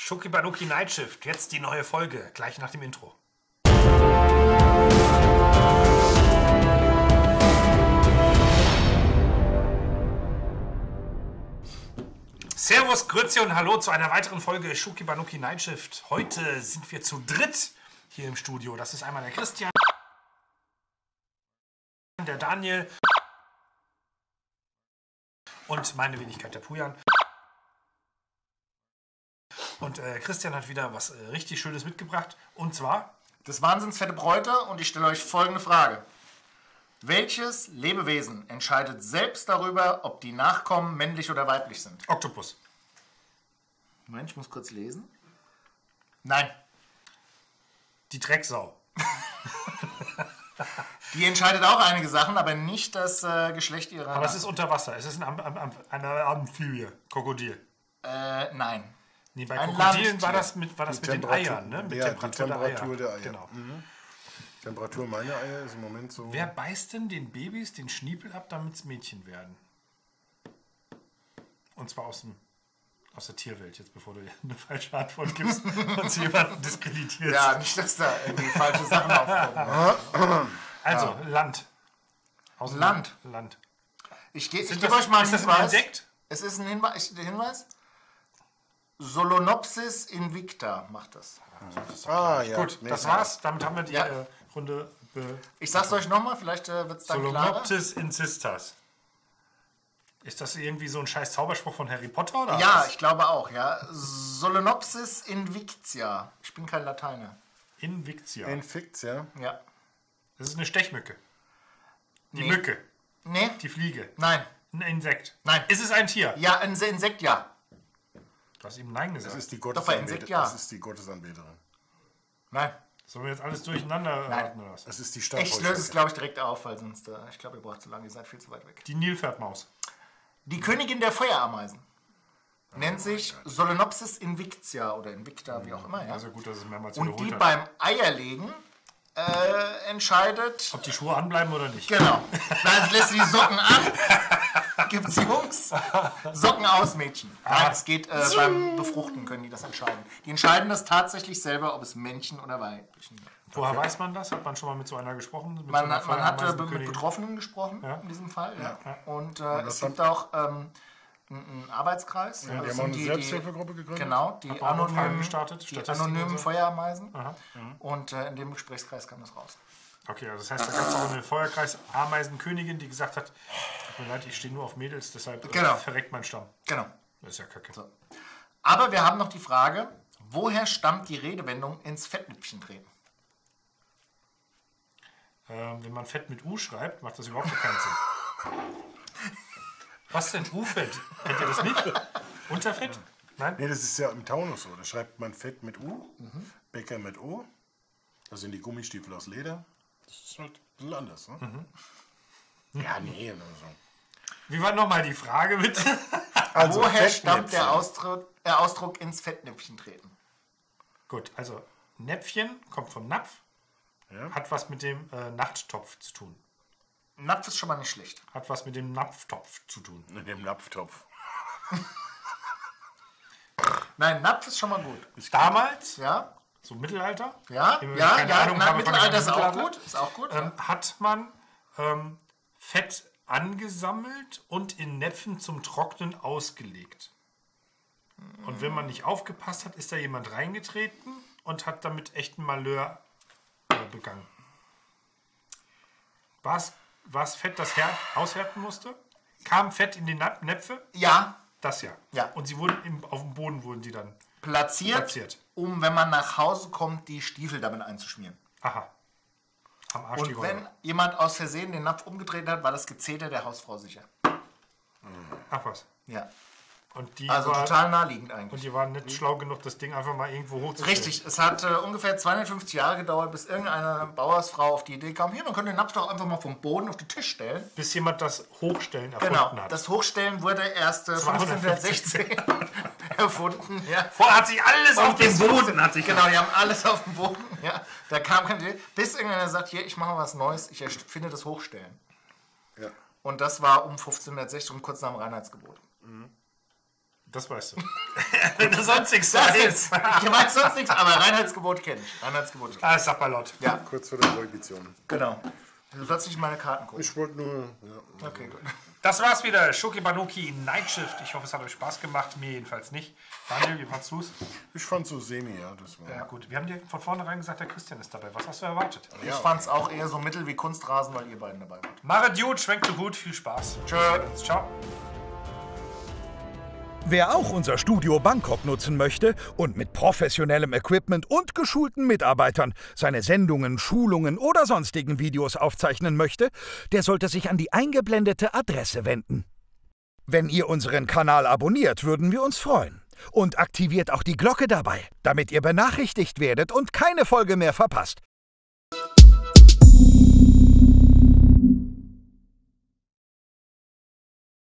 Schuki Banuki Night Shift, jetzt die neue Folge, gleich nach dem Intro. Servus, Grüezi und Hallo zu einer weiteren Folge Schuki Banuki Night Shift. Heute sind wir zu dritt hier im Studio. Das ist einmal der Christian, der Daniel und meine Wenigkeit, der Pujan. Und äh, Christian hat wieder was äh, richtig Schönes mitgebracht. Und zwar, Das Wahnsinnsfette Bräute und ich stelle euch folgende Frage. Welches Lebewesen entscheidet selbst darüber, ob die Nachkommen männlich oder weiblich sind? Oktopus. Moment, ich muss kurz lesen. Nein, Die Drecksau. die entscheidet auch einige Sachen, aber nicht das äh, Geschlecht ihrer. Aber es ist unter Wasser. Es ist ein Am Am Am eine Amphibie. Krokodil. äh, nein. Nee, bei Ein Krokodilen war das mit, war das mit den Temperatur- Eiern, ne? Mit ja, die Temperatur, Temperatur der der Eier. Eier. Genau. Temperatur meiner Eier ist im Moment so. Wer beißt denn den Babys den Schniepel ab, damit es Mädchen werden? Und zwar aus, dem, aus der Tierwelt, jetzt bevor du eine falsche Antwort gibst und sie jemanden diskreditierst. Ja, nicht, dass da irgendwie falsche Sachen aufkommen. Also, Land. Aus dem Land. Land. Ich, ge ich Sind gebe das- euch mal ist das ein Hinweis. Insekt? Es ist ein Hinweis. Der Hinweis. Solenopsis invicta macht das. ah, ja. Gut, nee, das war's. Damit haben wir die Ja. äh, Runde be Ich sag's euch nochmal, vielleicht äh, wird es dann klarer. Solenopsis insistas. Ist das irgendwie so ein scheiß Zauberspruch von Harry Potter? Oder Ja, was? ich glaube auch, ja. Solenopsis invictia. Ich bin kein Lateiner. Invictia. Infekt, ja. Ja. Das ist eine Stechmücke. Die Nee. Mücke. Nee? Die Fliege. Nein. Ein Insekt. Nein. Ist es ein Tier? Ja, ein Insekt, ja. Du hast eben Nein Das gesagt. ist die Gottesanbeterin. Ja. Das ist die Gottesanbeterin. Nein. Sollen wir jetzt alles durcheinander raten oder was? Das ist die Ich löse es, glaube ich, direkt auf, weil sonst, äh, ich glaube, ihr braucht zu lange, ihr seid viel zu weit weg. Die Nilpferdmaus. Die Königin der Feuerameisen nennt sich Solenopsis invictia oder invicta, wie auch immer, ja. Also gut, dass es mehrmals Und die hat. beim Eierlegen äh, entscheidet. Ob die Schuhe anbleiben oder nicht. Genau. Dann lässt sie die Socken an. Gibt's Jungs? Socken aus, Mädchen. Nein, es geht äh, beim Befruchten, können die das entscheiden. Die entscheiden das tatsächlich selber, ob es Männchen oder Weibchen wird. Woher weiß man das? Hat man schon mal mit so einer gesprochen? Mit so Man, einer hat- man hat äh, mit? Betroffenen gesprochen, Ja. in diesem Fall. Ja. Und äh, es gibt auch ähm, einen Arbeitskreis. Ja, Also die das haben auch eine Selbsthilfegruppe gegründet. Genau, die anonymen, gestartet, die anonymen und so? Feuerameisen. Und äh, in dem Gesprächskreis kam das raus. Okay, also das heißt, da gab es auch eine Feuerkreis-Ameisenkönigin, die gesagt hat, tut mir leid, ich stehe nur auf Mädels, deshalb äh, Genau. verreckt mein Stamm. Genau. Das ist ja kacke. So. Aber wir haben noch die Frage, woher stammt die Redewendung ins Fettnäpfchen treten? Ähm, wenn man Fett mit U schreibt, macht das überhaupt keinen Sinn. Was denn U-Fett? Kennt ihr das nicht? Unterfett? Nein? Nee, das ist ja im Taunus so. Da schreibt man Fett mit U, Bäcker mit O. Das sind die Gummistiefel aus Leder. Das ist halt ein bisschen anders, ne? Ja, nee. Also. Wie war nochmal die Frage, bitte? Also woher stammt der Ausdruck, der Ausdruck ins Fettnäpfchen treten? Gut, also Näpfchen kommt von Napf, Ja? hat was mit dem äh, Nachttopf zu tun. Napf ist schon mal nicht schlecht. Hat was mit dem Napftopf zu tun. In dem Napftopf. Nein, Napf ist schon mal gut. Damals, Ja? So Mittelalter, Ja? Ja, keine ja, Ahnung na, ich Mittelalter ist auch gut. Ist auch gut. ähm, hat man ähm, Fett angesammelt und in Näpfen zum Trocknen ausgelegt. Und wenn man nicht aufgepasst hat, ist da jemand reingetreten und hat damit echten Malheur äh, begangen. War es Fett, das her aushärten musste? Kam Fett in die Näpfe? ja, Das ja. Ja. Und sie wurden im, auf dem Boden wurden sie dann. Platziert, Platziert. um, wenn man nach Hause kommt, die Stiefel damit einzuschmieren. Aha. Am Arsch Und wenn jemand aus Versehen den Napf umgedreht hat, war das Gezeter der Hausfrau sicher. Ach was. Ja. Und die, Also war, total naheliegend und eigentlich. die waren nicht schlau genug, das Ding einfach mal irgendwo hochzustellen. Richtig, es hat äh, ungefähr 250 Jahre gedauert, bis irgendeine Bauersfrau auf die Idee kam, hier, man könnte den Napf doch einfach mal vom Boden auf den Tisch stellen. Bis jemand das Hochstellen erfunden Genau, hat. das Hochstellen wurde erst äh, 250. 1516 erfunden. Ja. Vorher hat sich alles auf dem das Boden hat sich Genau, die haben alles auf dem Boden. Ja. Da kam Idee, bis irgendeiner sagt, hier, ich mache was Neues, ich finde das Hochstellen. Ja. Und das war um 1560 und kurz nach dem Reinheitsgebot. Das weißt du. Wenn du sonst nichts weißt. Ich weiß sonst nichts, aber Reinheitsgebot kenne ich. Reinheitsgebot kenn Ah, sag mal laut. ich. Ja, Kurz vor der Prohibition. genau. Du sollst nicht meine Karten gucken. Ich wollte nur. Ja. Okay, gut. Das war's wieder. Shoki Banuki Night Shift. Ich hoffe, es hat euch Spaß gemacht. Mir jedenfalls nicht. Daniel, wie fandst du's? Ich fand so semi, ja. Das war. Ja, gut. Wir haben dir von vornherein gesagt, der Christian ist dabei. Was hast du erwartet? Ich fand es auch eher so mittel wie Kunstrasen, weil ihr beiden dabei wart. Mare Dude, schwenkt so gut. Viel Spaß. Tschö. Ciao. Wer auch unser Studio Bangkok nutzen möchte und mit professionellem Equipment und geschulten Mitarbeitern seine Sendungen, Schulungen oder sonstigen Videos aufzeichnen möchte, der sollte sich an die eingeblendete Adresse wenden. Wenn ihr unseren Kanal abonniert, würden wir uns freuen. Und aktiviert auch die Glocke dabei, damit ihr benachrichtigt werdet und keine Folge mehr verpasst.